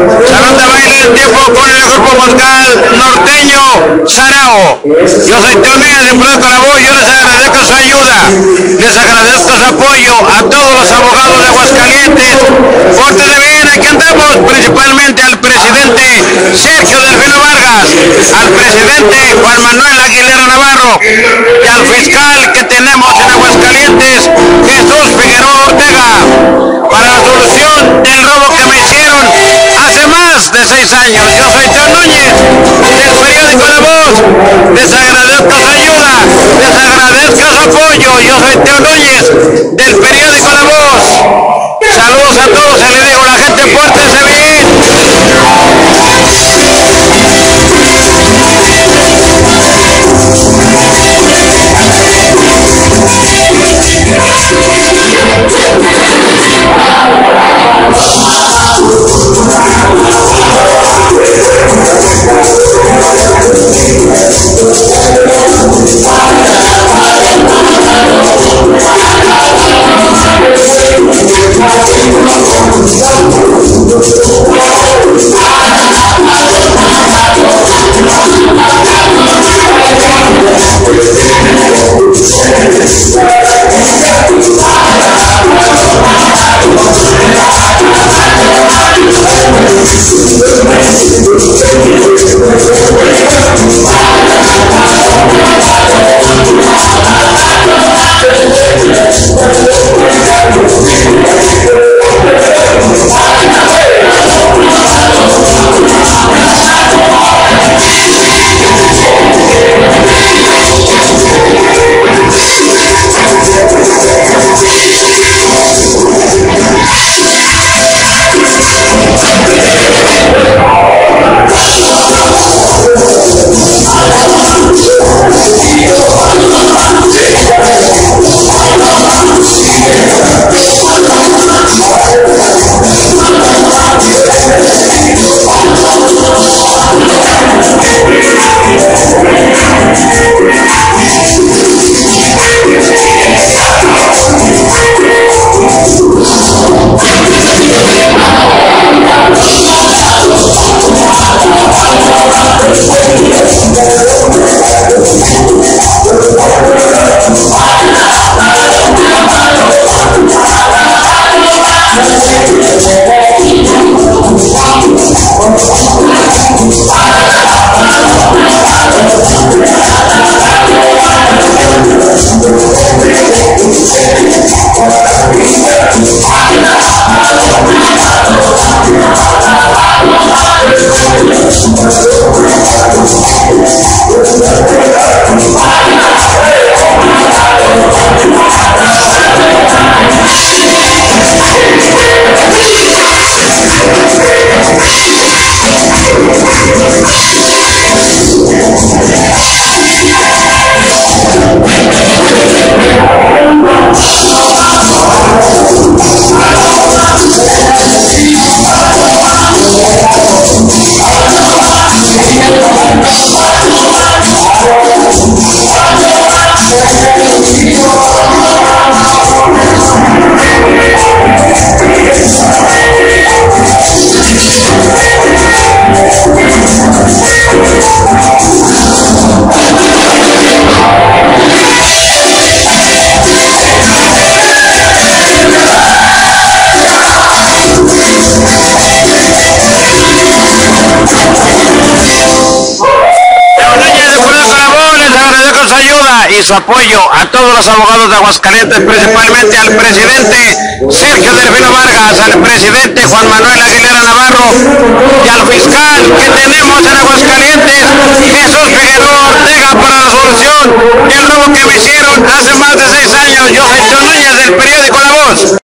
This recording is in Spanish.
Salón de baile en tiempo con el grupo musical norteño Sarao. Yo soy Núñez de Puerto Carabobo yo les agradezco su ayuda, les agradezco su apoyo a todos los abogados de Aguascalientes. Pórtense bien, aquí andamos, principalmente al presidente Sergio Delfino Vargas, al presidente Juan Manuel Aguilera Navarro Gracias. Su apoyo a todos los abogados de Aguascalientes, principalmente al presidente Sergio Delfino Vargas, al presidente Juan Manuel Aguilera Navarro y al fiscal que tenemos en Aguascalientes, Jesús Figueroa Ortega, para la solución del robo que me hicieron hace más de seis años. Yo